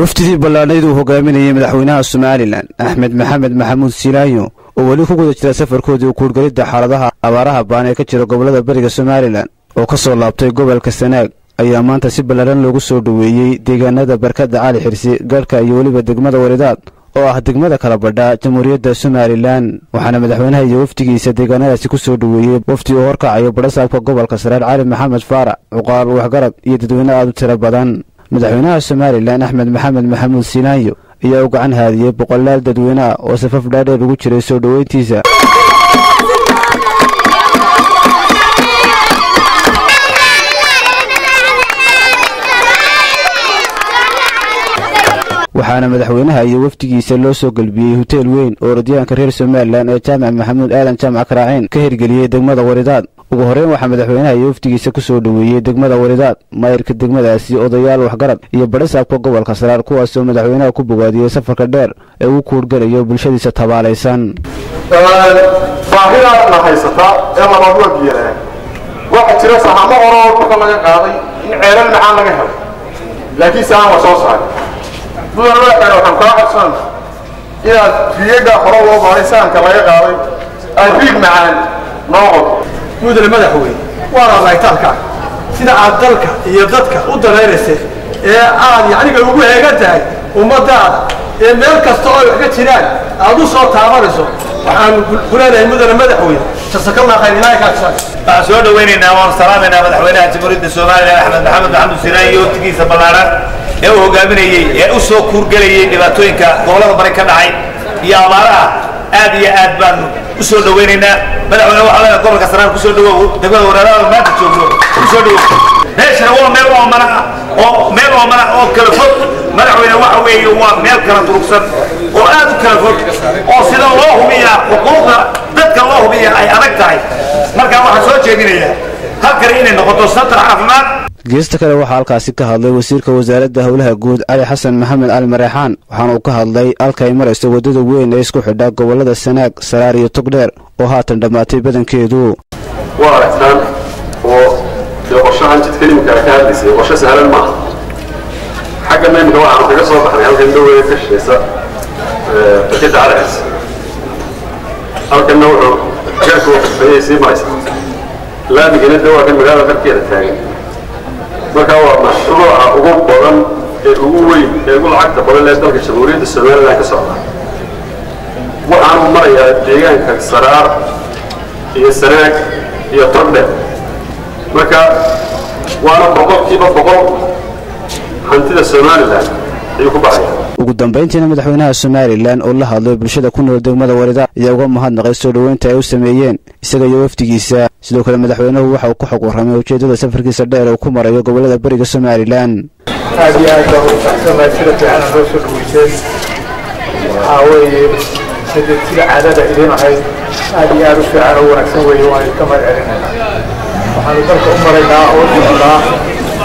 wafdidii ballaadhayd uu hogaaminayay madaxweynaha somalilan axmed maxamed maxamuud silaayo oo weli ku guda jira safarkoodii kuurgelidda xaaladaha abaaraha baan ee ka jira gobollada bariga somalilan oo ka soo laabtay gobolka sanaag ayaa maanta si ballaadhan loogu soo dhoweeyey deegaanada barkadda cali xirsi garhka iyo weliba degmada waridaad oo ah degmada kala badha jamhuuriyadda somalilan. Waxaana madaxweynaha iyo wafdigiisa deegaanadaasi ku soo dhoweeyey wafdi uu horkacayo badhasaabka gobolka sareer cali maxamed faarac cuqaal waxgarad iyo dadweyne aad u tiro badan madaxweynaha somalilan axmed maxamed maxamuud silaayo ayaa u gacan haadiyey boqolaal dadweyne ah oo safaf dhaadheer ugu jiray soo dhoweyntiisa waxaana madaxweynaha iyo wafdigiisa loo soo gelbiyey hoteel weyn oo orodyahanka reer somalilan ee jaamac maxamuud aadan jaamac karaaciin ka hirgeliyey degmada waridaad ugu horreyn waxaa madaxweynaha iyo ku soo dhoweeyey degmada waridaad maayirka degmadaasi odayaal waxgarad iyo badhasaabka gobolka saraar kuwaasoo madaxweynaha ku bogaadiyey safarka dheer ee uu kuurgelayo bulshadiisa tabaalaysan baahidaadna haysataa ee labaadua biyalaan waxaa jira sahamo horoo dhulka laga qaaday in ceelal macaan laga helo. Laakiin se aan la soo saarin mudan madaxweyne waxaan kaa codsan inaad riyaga hore loo baahay sahanka laga qaaday aad riig macaan noo qodo mudane madaxweyne waana laagtaalka sida aad dalka iyo dadka u danaynaysa ee aad yacniga ugu heegan tahay ummadaada ee meel kasta oo ay wax ka jiraan aad u soo taabanayso waxaan ku leenahay mudane madaxweyne jasakallah khayr ilaahay kaa tusan waxaan soo dhawaynaynaa waan salaamaynaa madaxweynaha jamhuuriyadda soomaaliya axmed maxamed maxamuud sinaan iyo waftigiisa ballaaran ee uu hogaaminayey ee u soo kuurgelayey dhibaatooyinka gobollada bari ka dhacay iyo abaaraha aad iyo aad baan u soo dhawaynaynaa madaxweyne waxaa gobolka saraan ku soo dhawow. Degmada waraarada maanta joogno ku soo dhawow. Meeshana waa meel oomana oo meel oomana oo kala fog. Madaxweyne waxa weeye waa meel kala durugsan oo aad u kala fog oo sida loo hubiyaa xuquuqda dadka loo hubiya ay adag tahay. Marka waxaan soo jeedinayaa halkani inay noqoto santar caafimaad geesta kale waxaa halkaasi ka hadlay wasiirka wasaaradda howlaha guud cali xasan maxamed cali mareexaan waxaana uu ka hadlay halka ay marayso waddada weyn ee isku xidha gobollada sanaag saraar iyo togdheer oo haatan dhammaatay badankeedu. Waa aragtaan oo dee qorshahan jidka iminka ka hadlaysay qorshe sahlan maaha xagga maymika waxaanu kaga soo baxnay halkan dhoweeda ka shishaysa bakida calaxis halkanna wuxuu ayay sii maraysa laamigana de waa kan magaalada qarkeeda taagan marka waa mashruuca ugu badan ee ugu weyn ee ugu lacagta badan ee dalka jamhuuriyadda somalilan ka socda waxaanu marayaa deegaanka saraar iyo sanaag iyo tordhe marka waana boqolkiiba boqol hantida somalilan ayuu ku baxaya ugu dambayntiina madaxweynaha somalilan oo la hadlay bulshada ku nool degmada waridaad ayaa uga mahadnaqay soo dhoweynta ay u sameeyeen isaga iyo wafdigiisa. Sidoo kale madaxweynuhu waxa uu ku xog warramay ujeeddada safarkiisa dheer ee uu ku marayo gobollada beriga somalilan. Aad iyo aad baan u faxsanahay sida fiican noo soo dhaweyseen waxaa weeye sida sida caadada idiin ahayd aad iyo aad u fiican oo wanaagsan weeye waan idinka mahad celinaynaa waxaanu dalka u maraynaa oo socdaa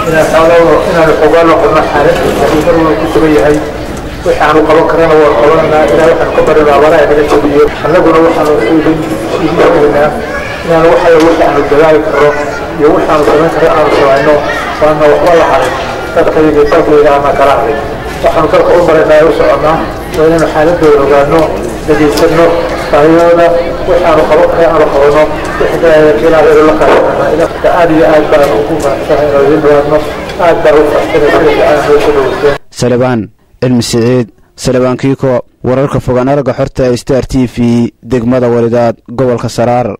inaan xogaa noqono xaaladdiisa uu mar walba ku sugan yahay waxaanu qaban karana waan qabananaa ilaa waxaanu ka barinaa abaraha naga jabiyo annaguna waxaanu idin sheegaynaa inaanu waxaya waxaanu dadaali karno iyo waxaanu samayn karno aanu samayno waana waxba la harin dadkayga dalkayga ana kala harin waxaanu dalka u maraynaa u soconnaa waa inaanu xaaladooda ogaano dhegaysanno baahiyooda waxaanu qaban karna aanu qabanno wixilaaheedu la kaashanana ilaa aad iyo aad baan ugu mahadsanay inoo idin dhawaadno aad baan u faraxsanay sida fiican noo soo dhaweyseen salebaan cilmi siciid salebaan kiiko wararka fogaan aragga xorta star t v degmada waridaad gobolka saraar